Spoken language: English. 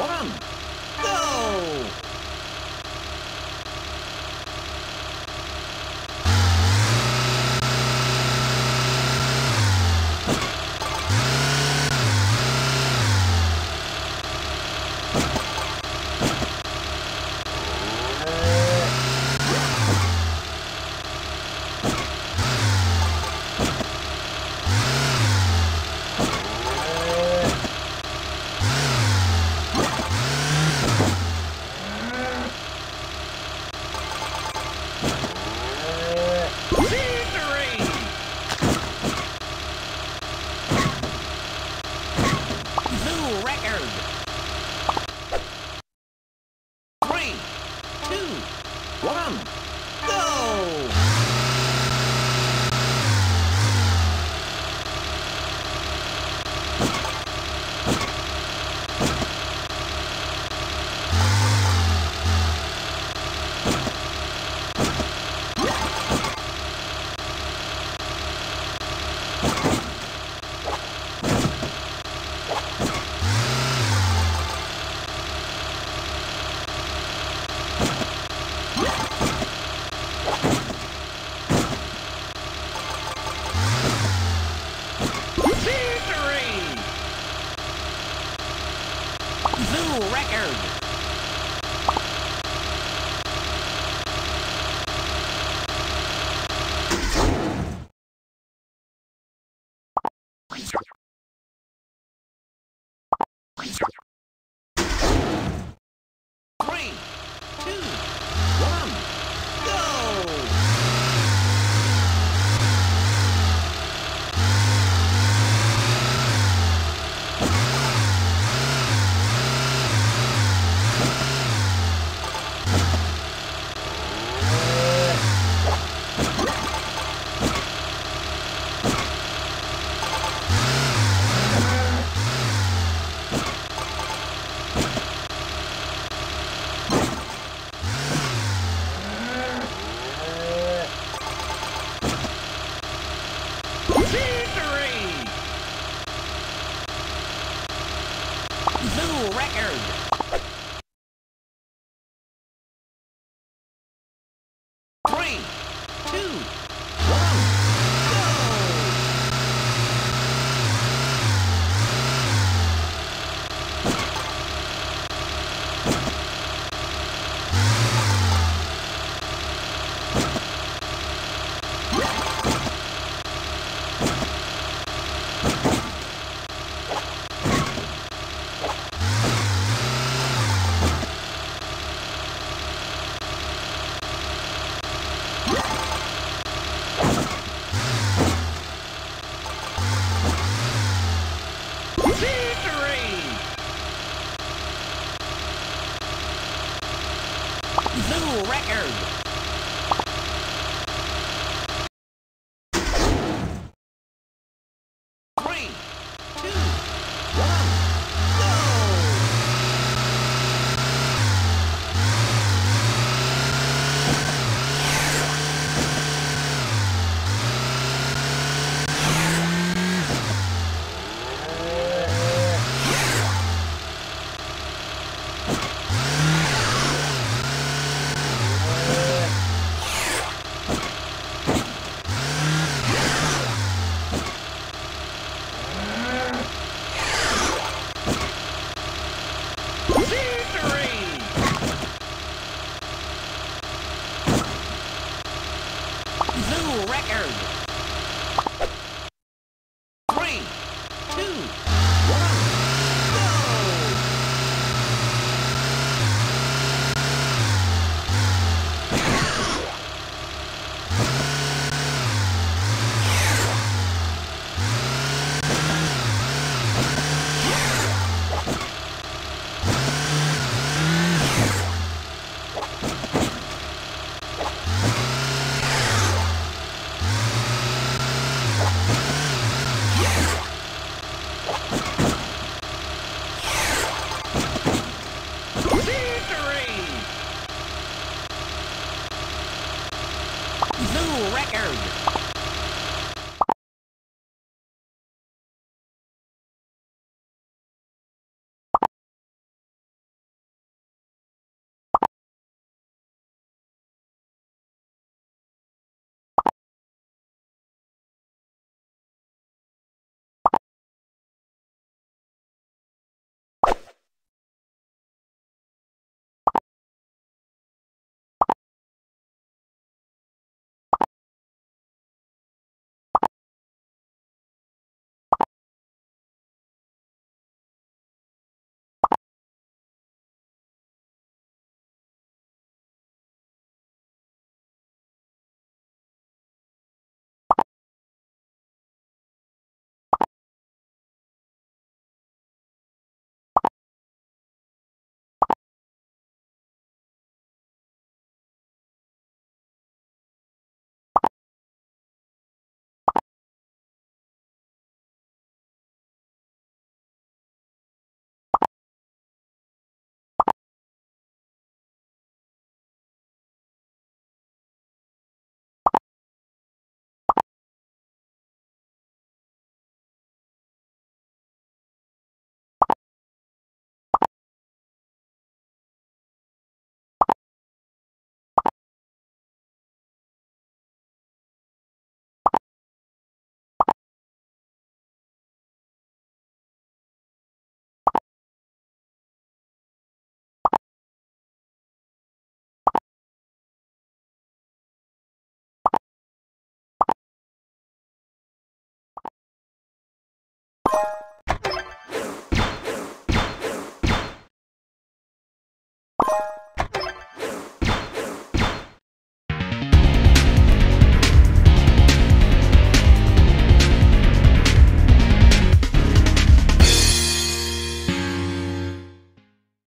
ワン。carry. Zoo record!